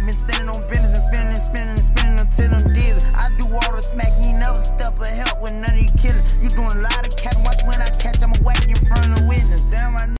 I've been standing on bench